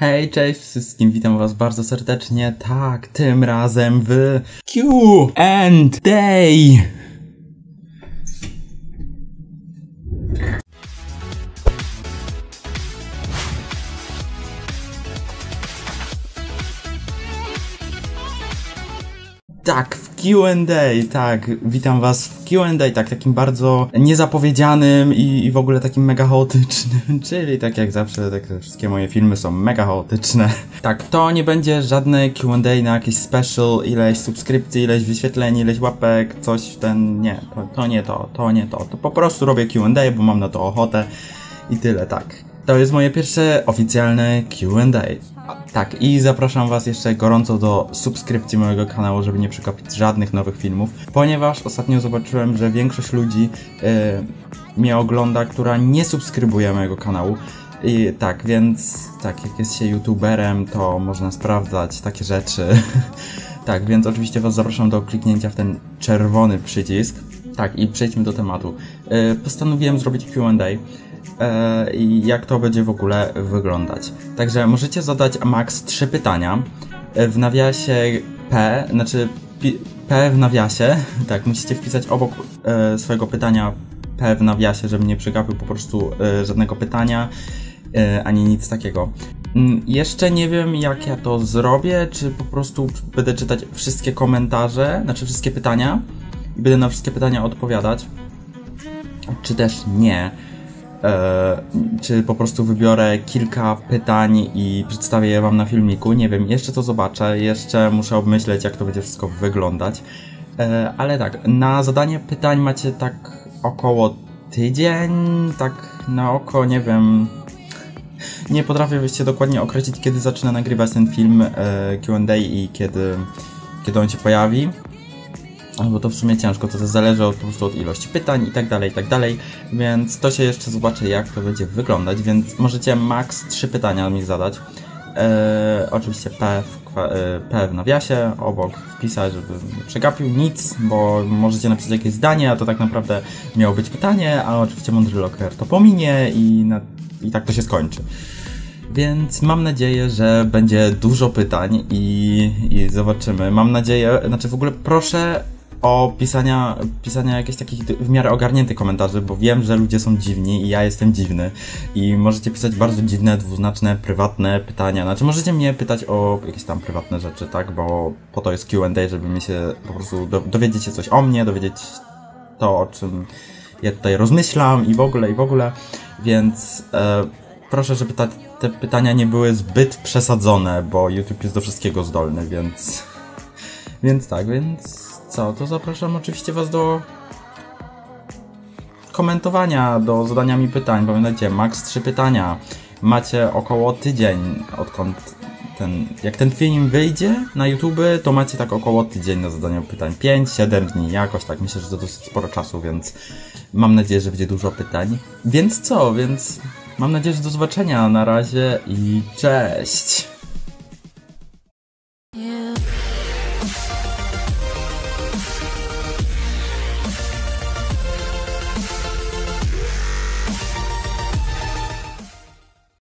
Hej, cześć wszystkim, witam was bardzo serdecznie. Tak, tym razem w Q and Day. Tak, w QA, tak, witam was w QA, tak, takim bardzo niezapowiedzianym i, i w ogóle takim mega chaotycznym, czyli tak jak zawsze, tak wszystkie moje filmy są mega chaotyczne. Tak, to nie będzie żadne QA na jakiś special, ileś subskrypcji, ileś wyświetleń, ileś łapek, coś w ten, nie, to, to nie to, to nie to, to po prostu robię QA, bo mam na to ochotę i tyle, tak. To jest moje pierwsze oficjalne QA. Tak, i zapraszam Was jeszcze gorąco do subskrypcji mojego kanału, żeby nie przegapić żadnych nowych filmów, ponieważ ostatnio zobaczyłem, że większość ludzi yy, mnie ogląda, która nie subskrybuje mojego kanału. I tak, więc tak, jak jest się youtuberem, to można sprawdzać takie rzeczy. tak, więc oczywiście Was zapraszam do kliknięcia w ten czerwony przycisk. Tak, i przejdźmy do tematu. Yy, postanowiłem zrobić QA i jak to będzie w ogóle wyglądać. Także możecie zadać max trzy pytania. E, w nawiasie P, znaczy P w nawiasie, tak, musicie wpisać obok e, swojego pytania P w nawiasie, żeby nie przegapił po prostu żadnego pytania, ani nic takiego. Mm, jeszcze nie wiem, jak ja to zrobię, czy po prostu będę czytać wszystkie komentarze, znaczy wszystkie pytania i będę na wszystkie pytania odpowiadać, czy też nie. E, czy po prostu wybiorę kilka pytań i przedstawię je Wam na filmiku. Nie wiem, jeszcze to zobaczę, jeszcze muszę obmyśleć, jak to będzie wszystko wyglądać. E, ale tak, na zadanie pytań macie tak około tydzień, tak na oko, nie wiem. Nie potrafię się dokładnie określić, kiedy zacznę nagrywać ten film e, QA i kiedy, kiedy on się pojawi bo to w sumie ciężko, to zależy od, po prostu od ilości pytań i tak dalej, i tak dalej, więc to się jeszcze zobaczy, jak to będzie wyglądać, więc możecie max 3 pytania mi zadać. Eee, oczywiście P w, e, P w nawiasie, obok wpisać, żeby nie przegapił nic, bo możecie napisać jakieś zdanie, a to tak naprawdę miało być pytanie, a oczywiście mądry locker to pominie i, na, i tak to się skończy. Więc mam nadzieję, że będzie dużo pytań i, i zobaczymy. Mam nadzieję, znaczy w ogóle proszę o pisania, pisania jakichś takich w miarę ogarniętych komentarzy, bo wiem, że ludzie są dziwni i ja jestem dziwny. I możecie pisać bardzo dziwne, dwuznaczne, prywatne pytania. Znaczy, możecie mnie pytać o jakieś tam prywatne rzeczy, tak? Bo po to jest QA, żeby mi się po prostu dowiedzieć się coś o mnie, dowiedzieć to, o czym ja tutaj rozmyślam i w ogóle, i w ogóle. Więc e, proszę, żeby ta, te pytania nie były zbyt przesadzone, bo YouTube jest do wszystkiego zdolny, więc. Więc tak, więc co, to zapraszam oczywiście Was do komentowania, do zadania mi pytań. Pamiętajcie, max 3 pytania. Macie około tydzień, odkąd ten, jak ten film wyjdzie na YouTube, to macie tak około tydzień na zadanie pytań. 5-7 dni, jakoś tak. Myślę, że to dosyć sporo czasu, więc mam nadzieję, że będzie dużo pytań. Więc co, więc mam nadzieję, że do zobaczenia. Na razie i cześć!